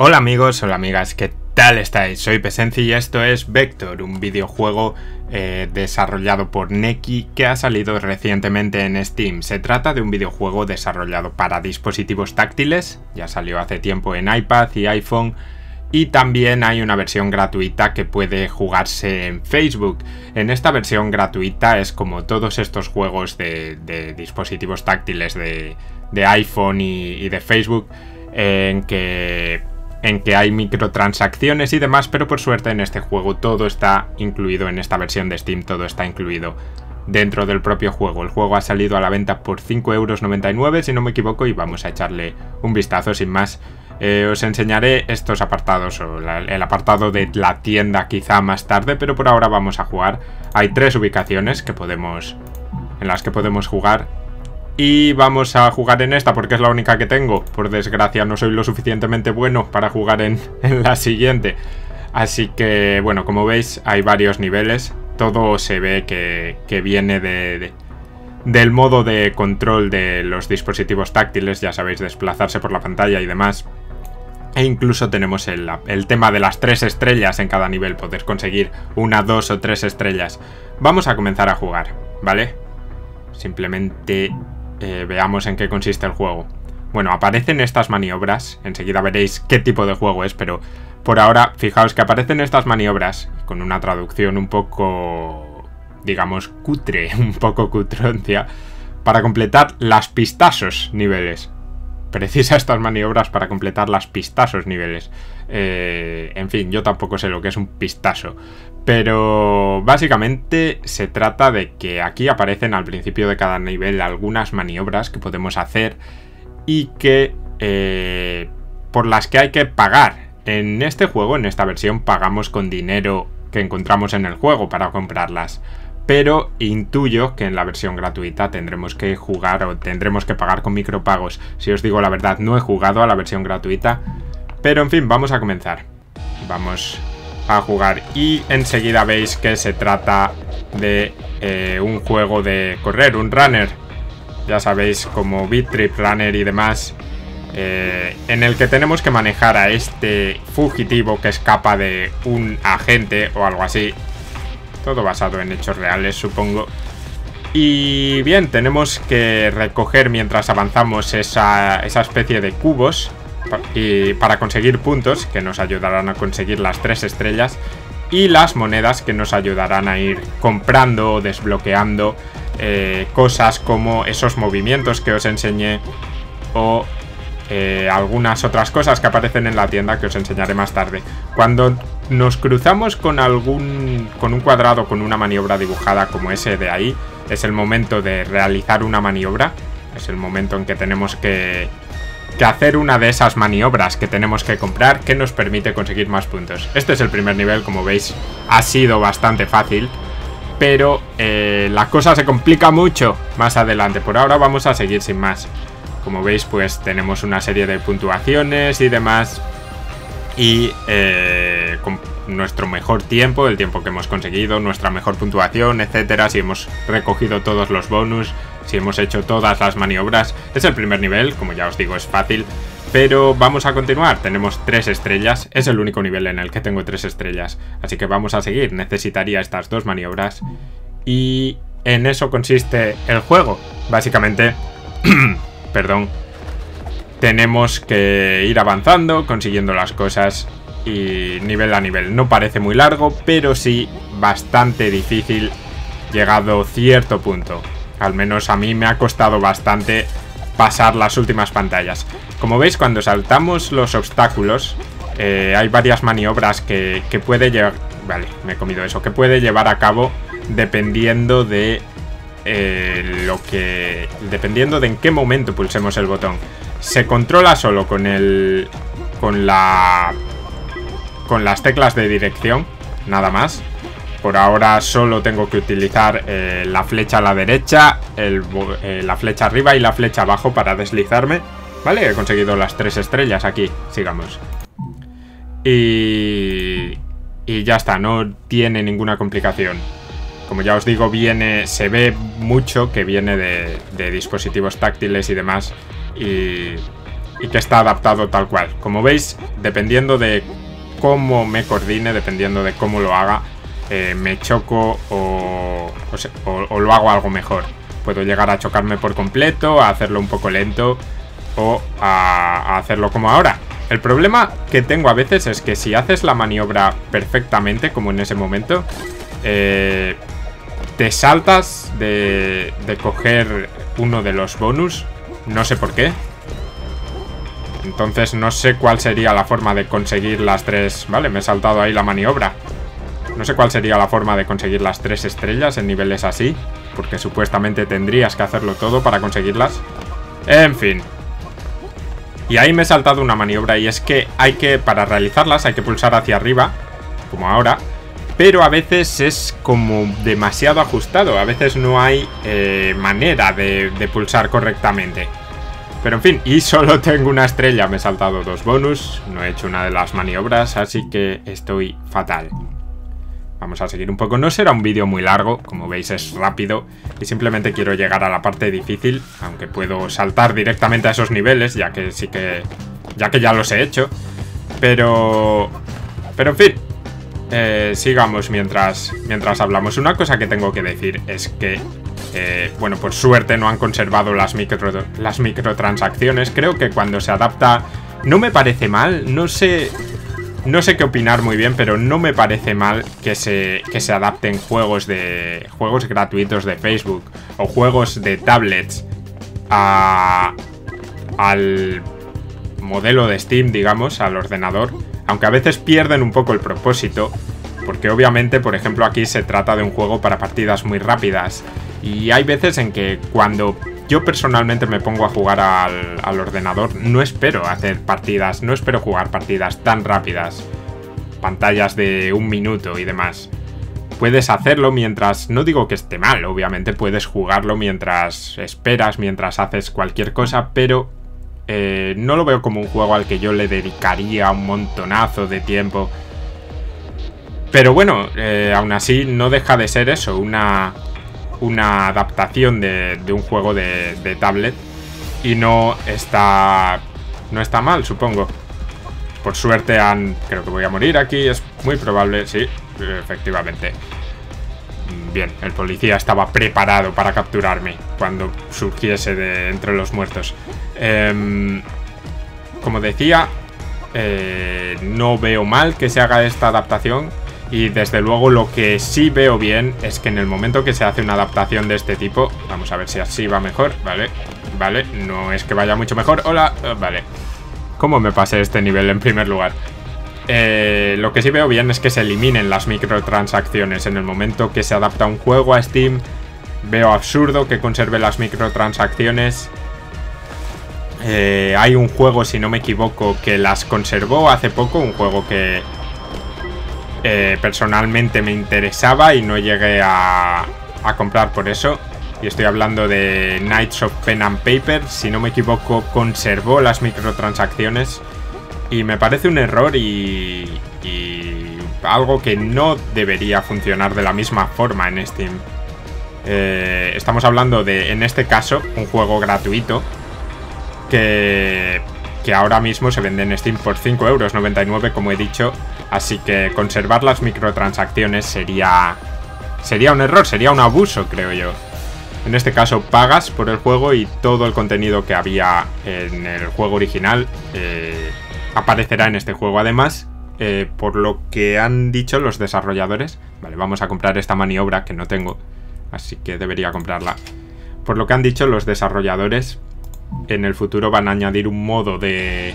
Hola amigos, hola amigas, ¿qué tal estáis? Soy Pesenci y esto es Vector, un videojuego eh, desarrollado por Neki que ha salido recientemente en Steam. Se trata de un videojuego desarrollado para dispositivos táctiles, ya salió hace tiempo en iPad y iPhone, y también hay una versión gratuita que puede jugarse en Facebook. En esta versión gratuita es como todos estos juegos de, dispositivos táctiles de, iPhone y de Facebook, en que en que hay microtransacciones y demás, pero por suerte en este juego todo está incluido, en esta versión de Steam todo está incluido dentro del propio juego. El juego ha salido a la venta por 5,99 euros si no me equivoco y vamos a echarle un vistazo sin más. Eh, os enseñaré estos apartados o el apartado de la tienda quizá más tarde, pero por ahora vamos a jugar. Hay tres ubicaciones que podemos en las que podemos jugar y vamos a jugar en esta porque es la única que tengo. Por desgracia no soy lo suficientemente bueno para jugar en, la siguiente. Así que, bueno, como veis hay varios niveles. Todo se ve que, viene de, del modo de control de los dispositivos táctiles. Ya sabéis, desplazarse por la pantalla y demás. E incluso tenemos el, el, tema de las tres estrellas en cada nivel, poder conseguir una, dos o tres estrellas. Vamos a comenzar a jugar, ¿vale? Simplemente eh, veamos en qué consiste el juego. Bueno, aparecen estas maniobras, enseguida veréis qué tipo de juego es, pero por ahora fijaos que aparecen estas maniobras con una traducción un poco, digamos, cutre, un poco cutroncia, para completar las pistazos niveles. Precisa estas maniobras para completar las pistazos niveles. Eh, en fin, yo tampoco sé lo que es un pistazo. Pero básicamente se trata de que aquí aparecen al principio de cada nivel algunas maniobras que podemos hacer y que eh, por las que hay que pagar. En este juego, en esta versión, pagamos con dinero que encontramos en el juego para comprarlas. Pero intuyo que en la versión gratuita tendremos que jugar o tendremos que pagar con micropagos. Si os digo la verdad, no he jugado a la versión gratuita. Pero en fin, vamos a comenzar. Vamos a jugar. Y enseguida veis que se trata de eh, un juego de correr, un runner. Ya sabéis, como Beat Trip Runner y demás. Eh, en el que tenemos que manejar a este fugitivo que escapa de un agente o algo así. Todo basado en hechos reales, supongo. Y bien, tenemos que recoger mientras avanzamos esa, esa especie de cubos y para conseguir puntos que nos ayudarán a conseguir las tres estrellas y las monedas que nos ayudarán a ir comprando o desbloqueando eh, cosas como esos movimientos que os enseñé o eh, algunas otras cosas que aparecen en la tienda que os enseñaré más tarde. Cuando nos cruzamos con algún con un cuadrado con una maniobra dibujada como ese de ahí, es el momento de realizar una maniobra, es el momento en que tenemos que que hacer una de esas maniobras que tenemos que comprar que nos permite conseguir más puntos. Este es el primer nivel, como veis, ha sido bastante fácil, pero eh, la cosa se complica mucho más adelante. Por ahora vamos a seguir sin más. Como veis, pues tenemos una serie de puntuaciones y demás. Y eh, nuestro mejor tiempo, el tiempo que hemos conseguido, nuestra mejor puntuación, etcétera, si hemos recogido todos los bonus, si hemos hecho todas las maniobras. Es el primer nivel, como ya os digo, es fácil. Pero vamos a continuar, tenemos tres estrellas, es el único nivel en el que tengo tres estrellas, así que vamos a seguir, necesitaría estas dos maniobras y en eso consiste el juego, básicamente, perdón, tenemos que ir avanzando, consiguiendo las cosas y nivel a nivel. No parece muy largo, pero sí bastante difícil llegado cierto punto. Al menos a mí me ha costado bastante pasar las últimas pantallas. Como veis, cuando saltamos los obstáculos, eh, hay varias maniobras que, puede llevar... Vale, me he comido eso. Que puede llevar a cabo dependiendo de eh, lo que... Dependiendo de en qué momento pulsemos el botón. Se controla solo con el... Con la... Con las teclas de dirección, nada más. Por ahora solo tengo que utilizar eh, la flecha a la derecha, eh, la flecha arriba y la flecha abajo para deslizarme. Vale, he conseguido las tres estrellas aquí. Sigamos. Y... Y ya está, no tiene ninguna complicación. Como ya os digo, viene, se ve mucho que viene de, dispositivos táctiles y demás. Y, y que está adaptado tal cual. Como veis, dependiendo de cómo me coordine, dependiendo de cómo lo haga, eh, me choco o, o, lo hago algo mejor. Puedo llegar a chocarme por completo, a hacerlo un poco lento o a, hacerlo como ahora. El problema que tengo a veces es que si haces la maniobra perfectamente, como en ese momento, eh, te saltas de, de coger uno de los bonus. No sé por qué. Entonces no sé cuál sería la forma de conseguir las tres... Vale, me he saltado ahí la maniobra. No sé cuál sería la forma de conseguir las tres estrellas en niveles así. Porque supuestamente tendrías que hacerlo todo para conseguirlas. En fin. Y ahí me he saltado una maniobra y es que hay que, para realizarlas, hay que pulsar hacia arriba. Como ahora. Pero a veces es como demasiado ajustado. A veces no hay eh, manera de, de pulsar correctamente. Pero en fin, y solo tengo una estrella. Me he saltado dos bonus. No he hecho una de las maniobras, así que estoy fatal. Vamos a seguir un poco. No será un vídeo muy largo, como veis es rápido. Y simplemente quiero llegar a la parte difícil, aunque puedo saltar directamente a esos niveles, ya que sí que... Ya que ya los he hecho. Pero... Pero en fin, eh, sigamos mientras, mientras hablamos. Una cosa que tengo que decir es que, eh, bueno, por suerte no han conservado las, micro, las microtransacciones. Creo que cuando se adapta no me parece mal. No sé no sé qué opinar muy bien, pero no me parece mal que se, que se adapten juegos de juegos gratuitos de Facebook o juegos de tablets a, al modelo de Steam, digamos, al ordenador, aunque a veces pierden un poco el propósito, porque obviamente, por ejemplo, aquí se trata de un juego para partidas muy rápidas, y hay veces en que cuando yo personalmente me pongo a jugar al, ordenador, no espero hacer partidas, no espero jugar partidas tan rápidas, pantallas de un minuto y demás. Puedes hacerlo mientras, no digo que esté mal, obviamente puedes jugarlo mientras esperas, mientras haces cualquier cosa, pero eh, no lo veo como un juego al que yo le dedicaría un montonazo de tiempo. Pero bueno, eh, aún así no deja de ser eso, una, una adaptación de, un juego de, tablet y no está no está mal, supongo. Por suerte han... Creo que voy a morir aquí, es muy probable, sí, efectivamente. Bien, el policía estaba preparado para capturarme cuando surgiese de entre los muertos. Em, como decía, eh, no veo mal que se haga esta adaptación. Y desde luego lo que sí veo bien es que en el momento que se hace una adaptación de este tipo, vamos a ver si así va mejor, ¿vale? Vale, no es que vaya mucho mejor, hola, eh, vale. ¿Cómo me pasé este nivel en primer lugar? Eh, lo que sí veo bien es que se eliminen las microtransacciones en el momento que se adapta un juego a Steam. Veo absurdo que conserve las microtransacciones. Eh, hay un juego, si no me equivoco, que las conservó hace poco, un juego que eh, personalmente me interesaba y no llegué a, comprar por eso. Y estoy hablando de Knights of Pen and Paper. Si no me equivoco, conservó las microtransacciones. Y me parece un error y, y algo que no debería funcionar de la misma forma en Steam. Eh, estamos hablando de, en este caso, un juego gratuito que, que ahora mismo se vende en Steam por 5,99 euros, como he dicho, Así que conservar las microtransacciones sería... Sería un error, sería un abuso, creo yo. En este caso pagas por el juego y todo el contenido que había en el juego original eh, aparecerá en este juego. Además, eh, por lo que han dicho los desarrolladores... Vale, vamos a comprar esta maniobra que no tengo, así que debería comprarla. Por lo que han dicho los desarrolladores, en el futuro van a añadir un modo de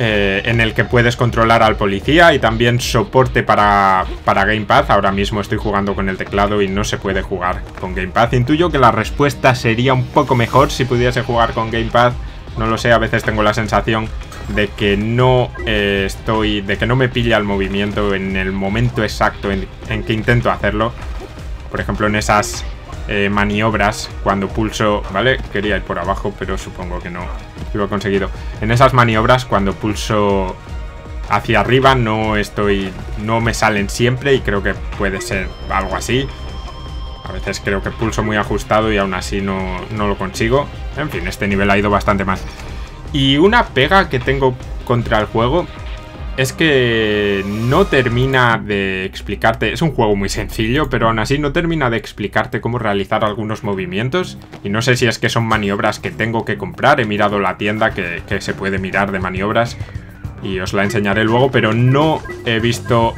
eh, en el que puedes controlar al policía y también soporte para, para Gamepad. Ahora mismo estoy jugando con el teclado y no se puede jugar con Gamepad. Intuyo que la respuesta sería un poco mejor si pudiese jugar con Gamepad. No lo sé, a veces tengo la sensación de que no eh, estoy, de que no me pilla el movimiento en el momento exacto en, que intento hacerlo. Por ejemplo, en esas eh, maniobras, cuando pulso, ¿vale? Quería ir por abajo, pero supongo que no, lo he conseguido. En esas maniobras, cuando pulso hacia arriba, no estoy. No me salen siempre y creo que puede ser algo así. A veces creo que pulso muy ajustado y aún así no, no lo consigo. En fin, este nivel ha ido bastante más. Y una pega que tengo contra el juego es que no termina de explicarte, es un juego muy sencillo, pero aún así no termina de explicarte cómo realizar algunos movimientos. Y no sé si es que son maniobras que tengo que comprar, he mirado la tienda que, se puede mirar de maniobras y os la enseñaré luego, pero no he visto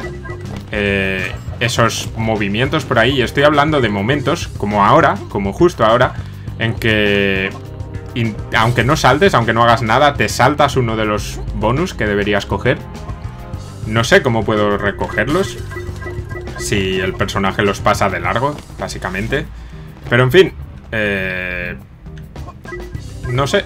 eh, esos movimientos por ahí. Estoy hablando de momentos, como ahora, como justo ahora, en que aunque no saltes, aunque no hagas nada, te saltas uno de los bonus que deberías coger. No sé cómo puedo recogerlos. Si el personaje los pasa de largo, básicamente. Pero en fin. Eh, no sé.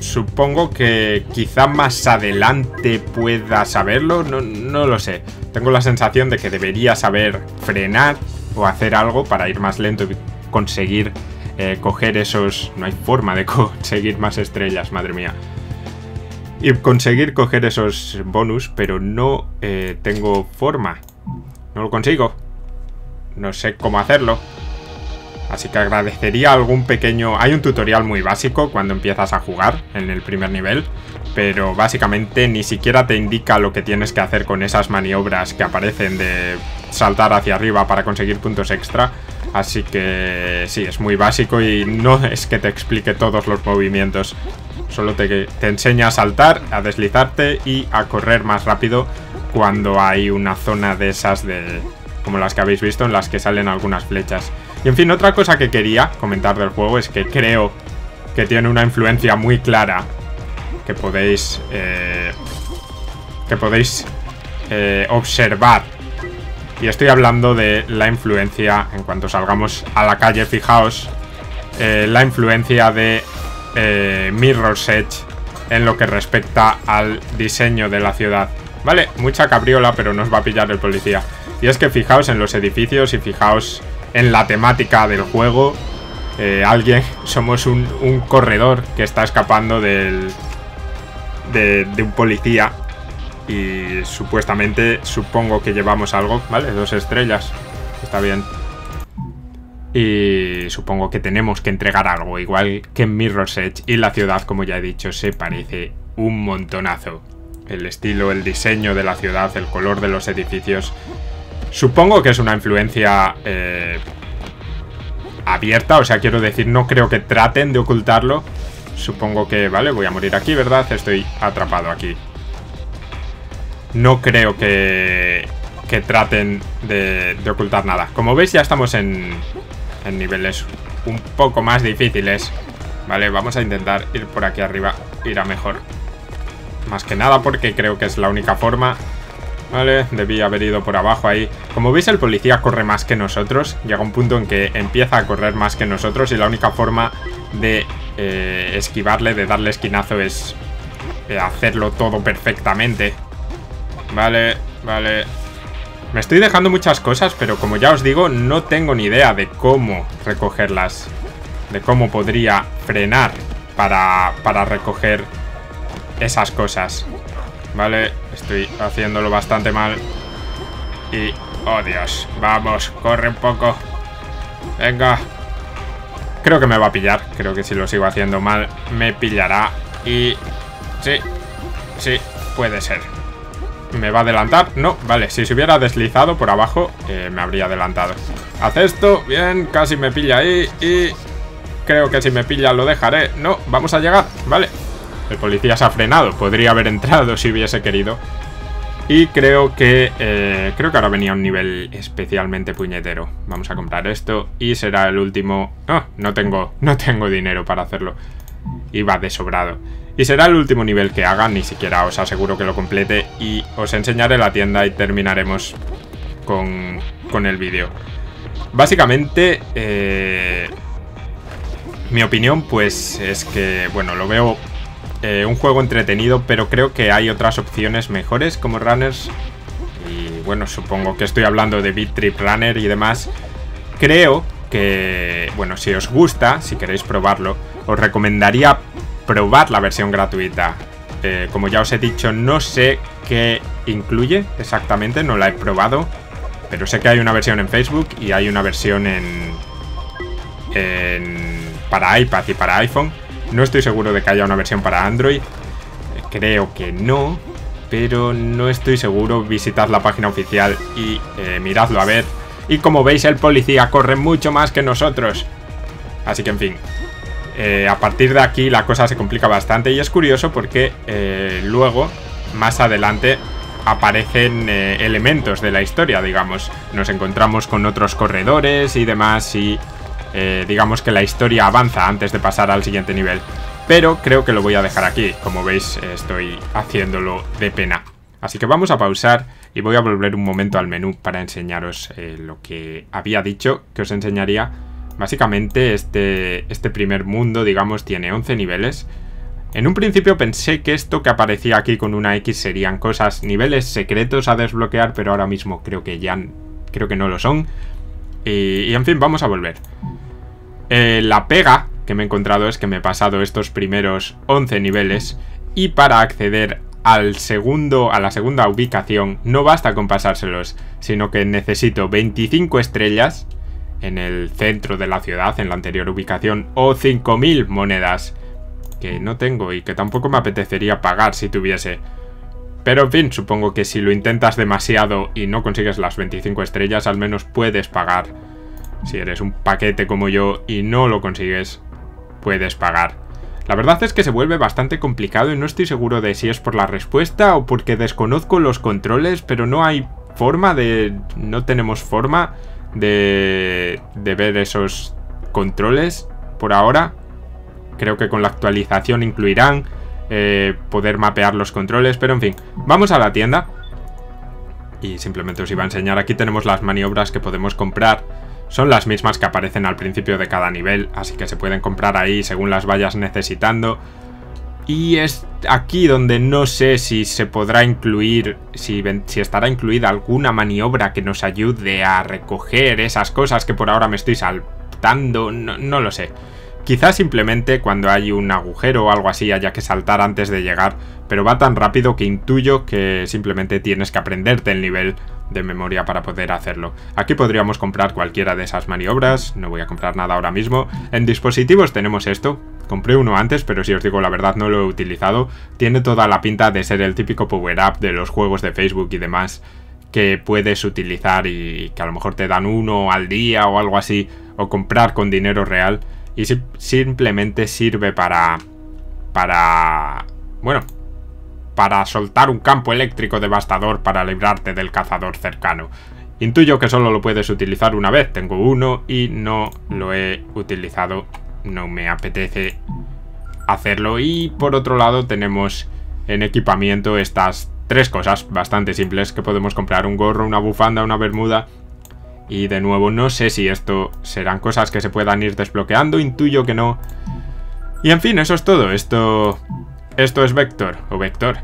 Supongo que quizá más adelante pueda saberlo. No, no lo sé. Tengo la sensación de que debería saber frenar o hacer algo para ir más lento y conseguir eh, coger esos... No hay forma de conseguir más estrellas, madre mía y conseguir coger esos bonus, pero no eh, tengo forma. No lo consigo. No sé cómo hacerlo. Así que agradecería algún pequeño... Hay un tutorial muy básico cuando empiezas a jugar en el primer nivel, pero básicamente ni siquiera te indica lo que tienes que hacer con esas maniobras que aparecen de saltar hacia arriba para conseguir puntos extra. Así que sí, es muy básico y no es que te explique todos los movimientos. Solo te, enseña a saltar, a deslizarte y a correr más rápido cuando hay una zona de esas de... Como las que habéis visto, en las que salen algunas flechas. Y en fin, otra cosa que quería comentar del juego es que creo que tiene una influencia muy clara que podéis... Eh, que podéis eh, observar. Y estoy hablando de la influencia, en cuanto salgamos a la calle, fijaos, eh, la influencia de Mirror's Edge en lo que respecta al diseño de la ciudad. Vale, mucha cabriola, pero nos va a pillar el policía. Y es que fijaos en los edificios y fijaos en la temática del juego. Eh, alguien, somos un, corredor que está escapando del, de, de, un policía. Y supuestamente supongo que llevamos algo, ¿vale? Dos estrellas. Está bien. Y supongo que tenemos que entregar algo, igual que en Mirror's Edge. Y la ciudad, como ya he dicho, se parece un montonazo. El estilo, el diseño de la ciudad, el color de los edificios. Supongo que es una influencia eh, abierta, o sea, quiero decir, no creo que traten de ocultarlo. Supongo que, vale, voy a morir aquí, ¿verdad? Estoy atrapado aquí. No creo que, que traten de, de ocultar nada. Como veis, ya estamos en, en niveles un poco más difíciles. Vale, vamos a intentar ir por aquí arriba, irá mejor. Más que nada porque creo que es la única forma. Vale, debí haber ido por abajo ahí. Como veis, el policía corre más que nosotros. Llega un punto en que empieza a correr más que nosotros y la única forma de eh, esquivarle, de darle esquinazo es eh, hacerlo todo perfectamente. Vale, vale, me estoy dejando muchas cosas, pero como ya os digo, no tengo ni idea de cómo recogerlas. De cómo podría frenar para, para recoger esas cosas. Vale, estoy haciéndolo bastante mal. Y... ¡Oh, Dios! Vamos, corre un poco. Venga. Creo que me va a pillar. Creo que si lo sigo haciendo mal, me pillará. Y... Sí. Sí, puede ser. ¿Me va a adelantar? No, vale, si se hubiera deslizado por abajo eh, Me habría adelantado Hace esto, bien, casi me pilla ahí Y creo que si me pilla lo dejaré No, vamos a llegar, vale El policía se ha frenado, podría haber entrado si hubiese querido y creo que eh, creo que ahora venía un nivel especialmente puñetero. Vamos a comprar esto y será el último... Oh, no tengo, no tengo dinero para hacerlo. Iba de sobrado. Y será el último nivel que haga, ni siquiera os aseguro que lo complete y os enseñaré la tienda y terminaremos con, con el vídeo. Básicamente, eh, mi opinión pues es que, bueno, lo veo eh, un juego entretenido, pero creo que hay otras opciones mejores como runners. Y bueno, supongo que estoy hablando de Beat Trip Runner y demás. Creo que, bueno, si os gusta, si queréis probarlo, os recomendaría probar la versión gratuita. Eh, como ya os he dicho, no sé qué incluye exactamente, no la he probado. Pero sé que hay una versión en Facebook y hay una versión en, en para iPad y para iPhone. No estoy seguro de que haya una versión para Android. creo que no, pero no estoy seguro. Visitad la página oficial y eh, miradlo a ver. Y como veis, el policía corre mucho más que nosotros. Así que, en fin. Eh, a partir de aquí la cosa se complica bastante y es curioso porque eh, luego, más adelante, aparecen elementos de la historia, digamos. Nos encontramos con otros corredores y demás y digamos que la historia avanza antes de pasar al siguiente nivel. Pero creo que lo voy a dejar aquí. Como veis, estoy haciéndolo de pena. Así que vamos a pausar y voy a volver un momento al menú para enseñaros eh, lo que había dicho que os enseñaría. Básicamente este, este primer mundo, digamos, tiene 11 niveles. En un principio pensé que esto que aparecía aquí con una X serían cosas, niveles secretos a desbloquear, pero ahora mismo creo que ya creo que no lo son. Y, en fin, vamos a volver. Eh, la pega que me he encontrado es que me he pasado estos primeros 11 niveles y para acceder al segundo, a la segunda ubicación no basta con pasárselos, sino que necesito 25 estrellas en el centro de la ciudad, en la anterior ubicación, o 5.000 monedas, que no tengo y que tampoco me apetecería pagar si tuviese. Pero en fin, supongo que si lo intentas demasiado y no consigues las 25 estrellas, al menos puedes pagar. Si eres un paquete como yo y no lo consigues, puedes pagar. La verdad es que se vuelve bastante complicado y no estoy seguro de si es por la respuesta o porque desconozco los controles, pero no hay forma de... no tenemos forma de, de ver esos controles por ahora. Creo que con la actualización incluirán eh, poder mapear los controles, pero en fin, vamos a la tienda. Y simplemente os iba a enseñar, aquí tenemos las maniobras que podemos comprar son las mismas que aparecen al principio de cada nivel, así que se pueden comprar ahí según las vayas necesitando. Y es aquí donde no sé si se podrá incluir, si, estará incluida alguna maniobra que nos ayude a recoger esas cosas que por ahora me estoy saltando, no lo sé. Quizás simplemente cuando hay un agujero o algo así haya que saltar antes de llegar, pero va tan rápido que intuyo que simplemente tienes que aprenderte el nivel de memoria para poder hacerlo. Aquí podríamos comprar cualquiera de esas maniobras, no voy a comprar nada ahora mismo. En dispositivos tenemos esto, compré uno antes, pero si os digo la verdad no lo he utilizado. Tiene toda la pinta de ser el típico power-up de los juegos de Facebook y demás que puedes utilizar y que a lo mejor te dan uno al día o algo así, o comprar con dinero real. Y simplemente sirve para... para... bueno, para soltar un campo eléctrico devastador para librarte del cazador cercano. Intuyo que solo lo puedes utilizar una vez, tengo uno y no lo he utilizado, no me apetece hacerlo. Y por otro lado tenemos en equipamiento estas tres cosas bastante simples que podemos comprar, un gorro, una bufanda, una bermuda. Y de nuevo no sé si esto serán cosas que se puedan ir desbloqueando, intuyo que no. Y en fin, eso es todo, esto esto es Vector, o Vector,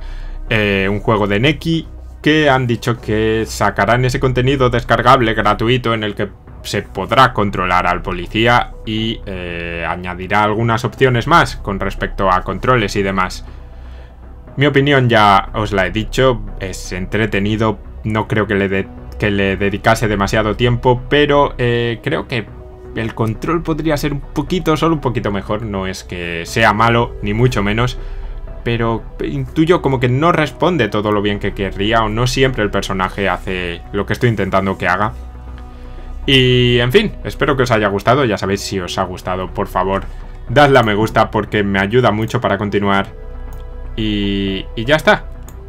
eh, un juego de Neki que han dicho que sacarán ese contenido descargable gratuito en el que se podrá controlar al policía y eh, añadirá algunas opciones más con respecto a controles y demás. Mi opinión ya os la he dicho, es entretenido, no creo que le, que le dedicase demasiado tiempo, pero eh, creo que el control podría ser un poquito, solo un poquito mejor, no es que sea malo, ni mucho menos, pero intuyo como que no responde todo lo bien que querría o no siempre el personaje hace lo que estoy intentando que haga. Y en fin, espero que os haya gustado, ya sabéis si os ha gustado, por favor, dadle a me gusta porque me ayuda mucho para continuar. Y, y ya está,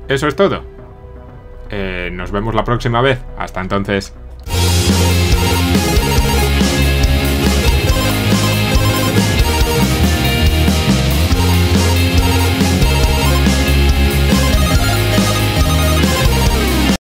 eso es todo. Eh, nos vemos la próxima vez, hasta entonces.